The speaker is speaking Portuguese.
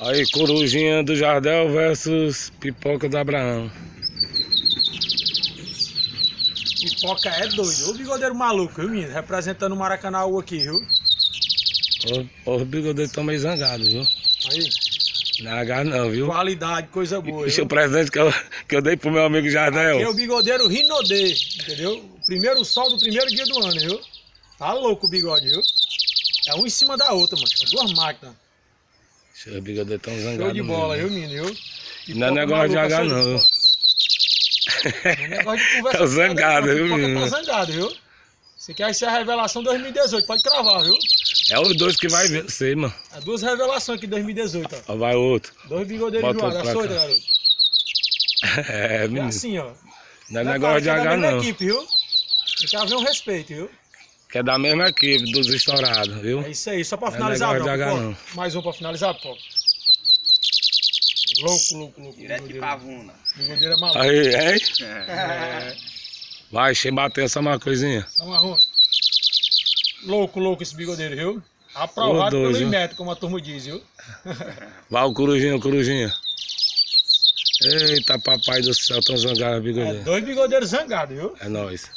Aí, Corujinha do Jardel versus Pipoca do Abraão. Pipoca é doido. O bigodeiro maluco, viu, menino? Representando o Maracanã aqui, viu? O bigodeiro tá meio zangado, viu? Aí, Não é não, viu? qualidade, coisa boa. Esse é o presente que eu, que eu dei pro meu amigo Aqui é Jardel. o bigodeiro Rinodê, entendeu? O primeiro sol do primeiro dia do ano, viu? Tá louco o bigode, viu? É um em cima da outra, mano. As duas máquinas. Esse bigodeiro tão zangado. Show de bola, viu, menino? Viu? Não é negócio de H show não. Não é negócio de conversa Tá zangado, viu, menino? Tá zangado, viu? Você quer ser a revelação 2018, pode cravar, viu? É os dois que vai vencer, mano. É duas revelações aqui em 2018, ó. Ó, vai outro. Dois bigodeiros outro pra açoita, cá. garoto. É, É menino. assim, ó. Não é negócio de é H não. equipe, viu? Tem que haver um respeito, viu? Que é da mesma equipe, dos estourados, viu? É isso aí, só pra é finalizar, negócio não, H, não. Mais um pra finalizar, pô. Louco, louco, louco. Direto de bigodeiro. Pavuna. Bigodeiro é maluco. Aí, hein? É, Vai, sem bater essa uma coisinha. tá marrom. Louco, louco esse bigodeiro, viu? Aprovado dois, pelo viu? Inmetro, como a turma diz, viu? Vai o corujinha, o corujinha. Eita, papai do céu, tão zangado, É bigodeiro. dois bigodeiros zangados, viu? É nóis.